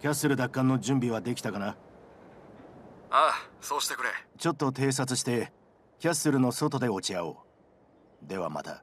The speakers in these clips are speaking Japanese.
キャッスル奪還の準備はできたかな？ああそうしてくれ。ちょっと偵察してキャッスルの外で落ち合おう。ではまた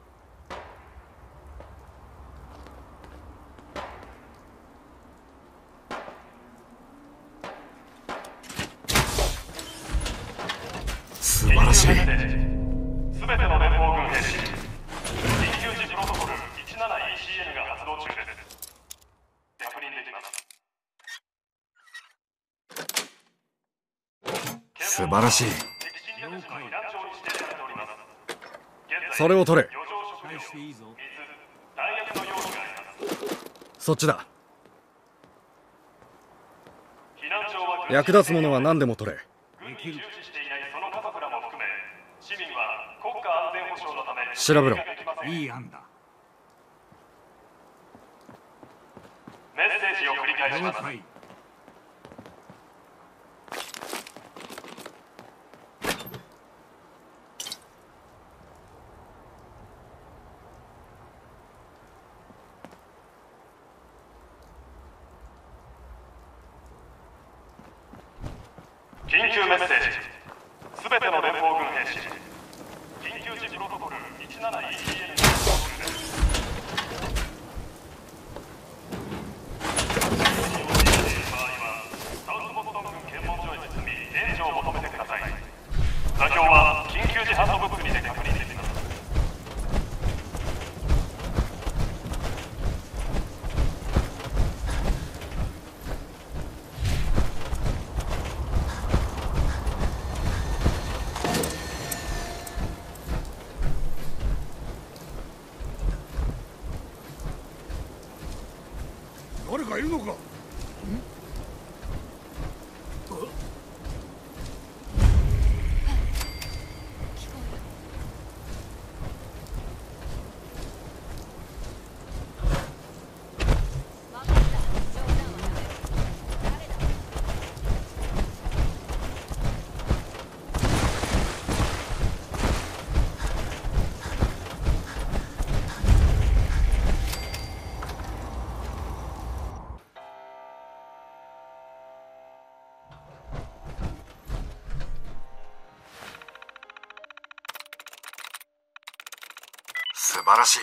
素晴らしい。すべての連邦軍兵士緊急時プロトコル 17ECN が発動中です確認できます素晴らしい。それを取れ。そっちだ。役立つものは何でも取れ。調べろ。いい案だメッセージを繰り返します素晴らしい。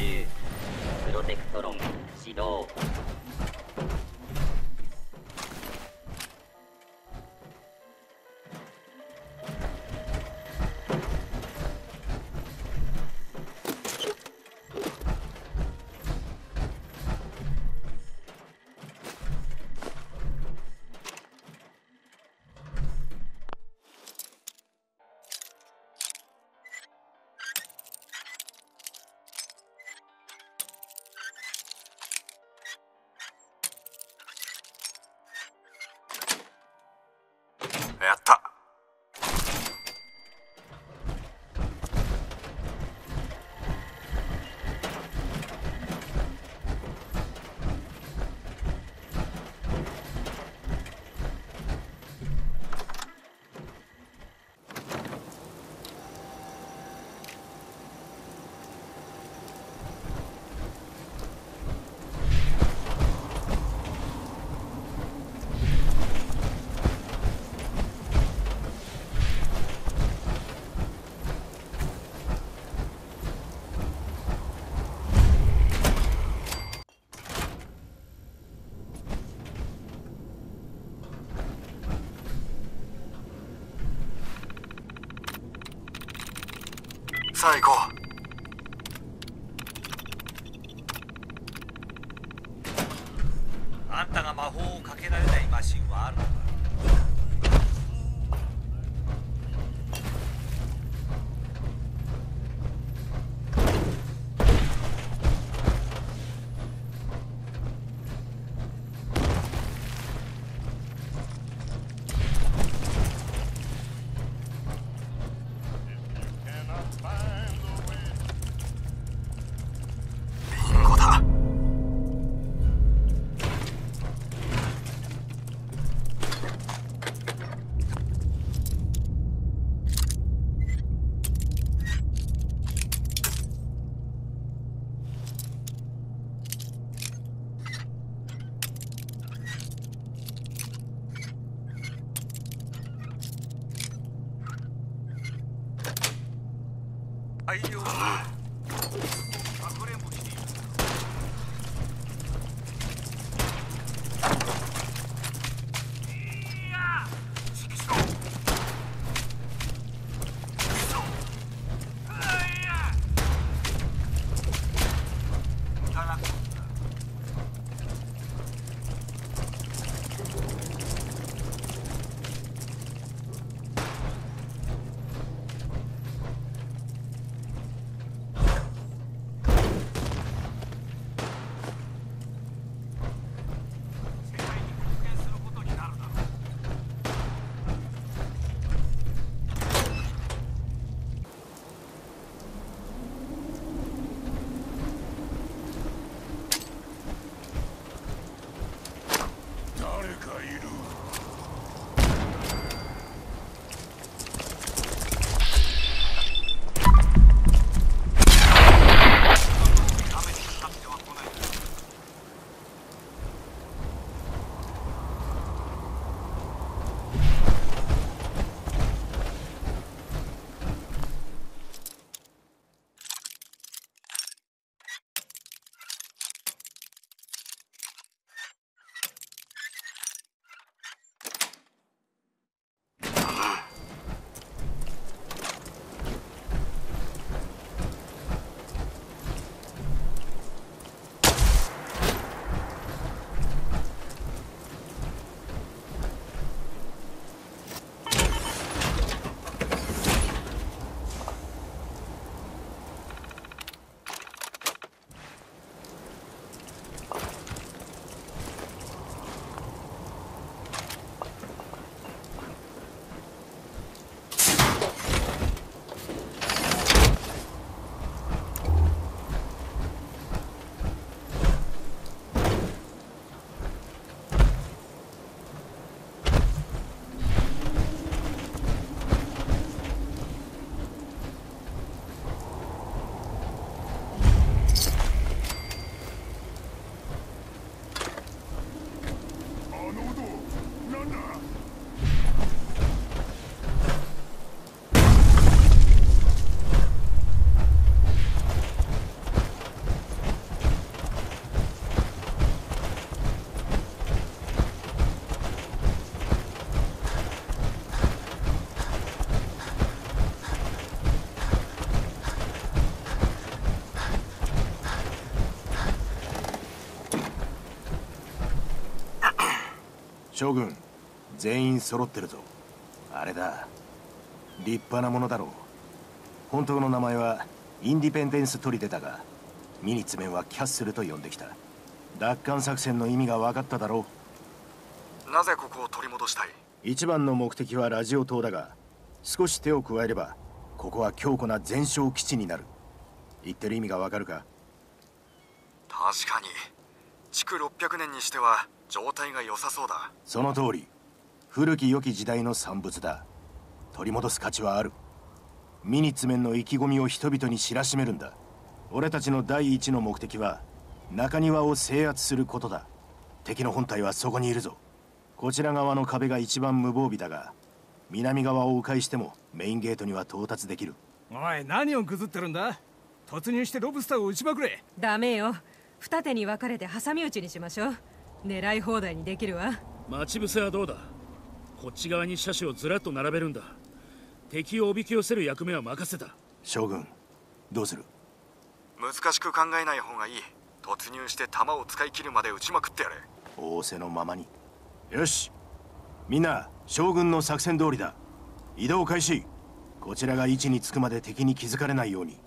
プロテクトロン始動さあ行こう哎呦！将軍全員揃ってるぞ。あれだ。立派なものだろう。本当の名前はインディペンデンストリデだがミニッツメンはキャッスルと呼んできた。奪還作戦の意味が分かっただろう。なぜここを取り戻したい？一番の目的はラジオ塔だが少し手を加えればここは強固な全焼基地になる。言ってる意味がわかるか？確かに。築600年にしては状態が良さそうだ。その通り。古き良き時代の産物だ。取り戻す価値はある。ミニッツメンの意気込みを人々に知らしめるんだ。俺たちの第一の目的は中庭を制圧することだ。敵の本体はそこにいるぞ。こちら側の壁が一番無防備だが南側を迂回してもメインゲートには到達できる。おい何をぐずってるんだ？突入してロブスターを撃ちまくれ。ダメよ。二手に分かれて挟み撃ちにしましょう狙い放題にできるわ。待ち伏せはどうだ？こっち側に車種をずらっと並べるんだ。敵をおびき寄せる役目は任せた。将軍どうする？難しく考えない方がいい。突入して弾を使い切るまで撃ちまくってやれ。仰せのままに。よし。みんな将軍の作戦通りだ。移動開始。こちらが位置につくまで敵に気づかれないように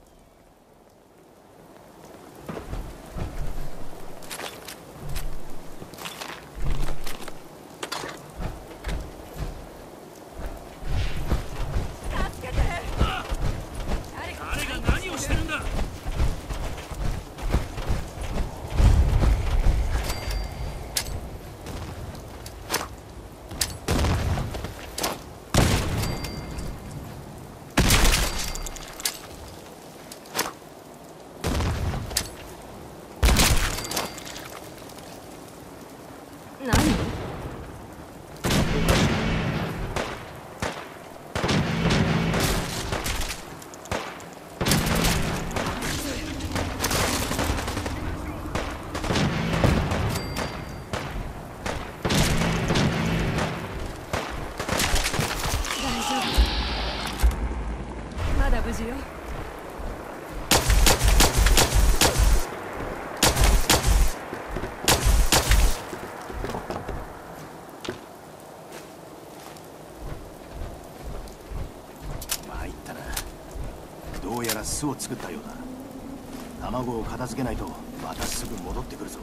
巣を作ったようだ卵を片付けないとまたすぐ戻ってくるぞ。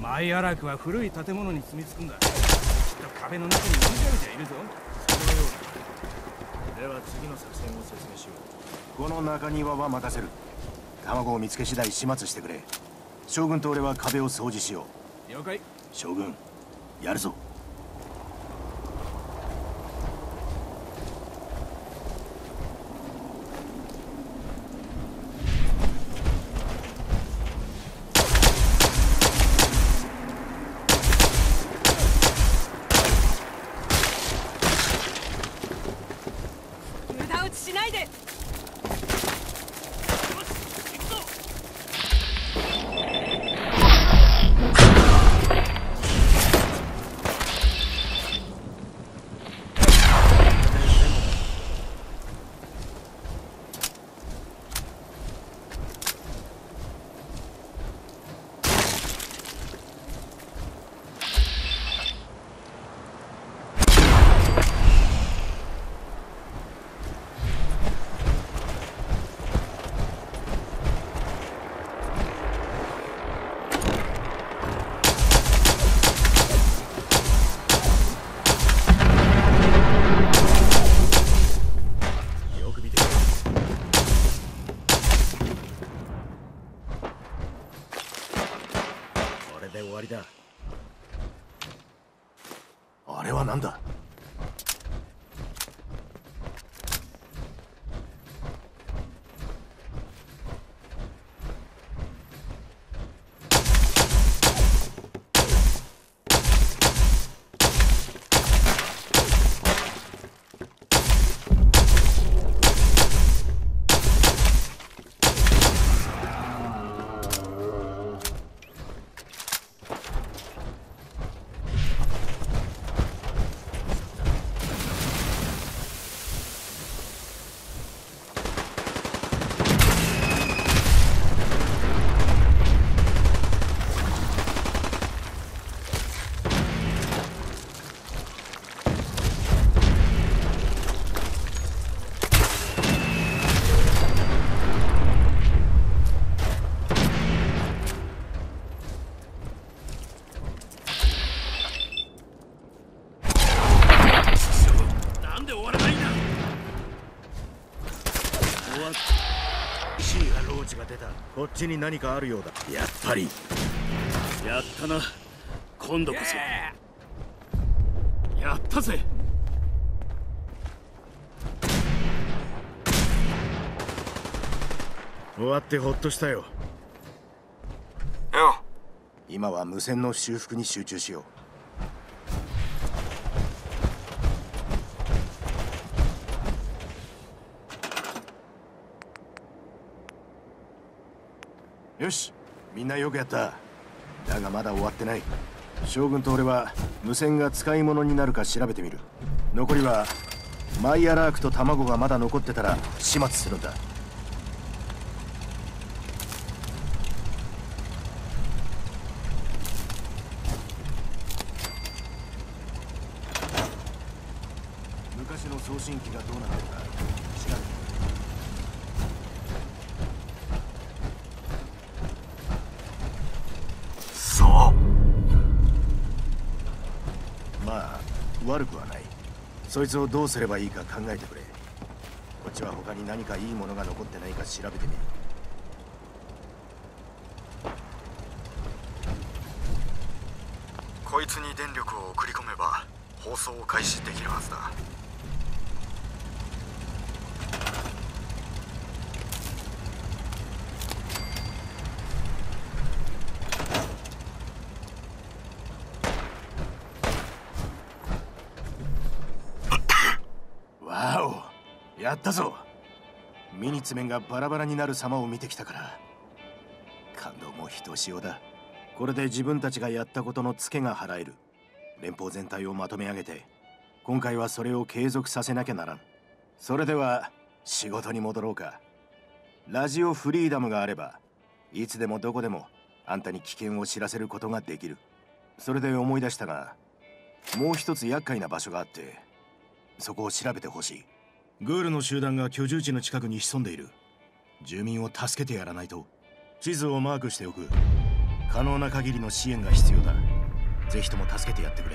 マイアラクは古い建物に住み着くんだ。きっと壁の中にうじゃうじゃいるぞ。そのようだ。では次の作戦を説明しよう。この中庭は任せる。卵を見つけ次第始末してくれ。将軍と俺は壁を掃除しよう。了解。将軍やるぞちに何かあるようだ。やっぱり。やったな。今度こそ。やったぜ。終わってほっとしたよ。よ今は無線の修復に集中しようよしみんなよくやった。だがまだ終わってない。将軍と俺は無線が使い物になるか調べてみる。残りはマイアラークと卵がまだ残ってたら始末するんだ。昔の送信機がどうなってるか。そいつをどうすればいいか考えてくれ。こっちは他に何かいいものが残ってないか調べてみる。こいつに電力を送り込めば放送を開始できるはずだわおやったぞ。ミニツメンがバラバラになる様を見てきたから。感動もひとしおだ。これで自分たちがやったことのツケが払える。連邦全体をまとめ上げて今回はそれを継続させなきゃならん。それでは仕事に戻ろうか。ラジオフリーダムがあればいつでもどこでもあんたに危険を知らせることができる。それで思い出したがもう一つ厄介な場所があってそこを調べてほしい。グールの集団が居住地の近くに潜んでいる。住民を助けてやらないと。地図をマークしておく。可能な限りの支援が必要だ。ぜひとも助けてやってくれ。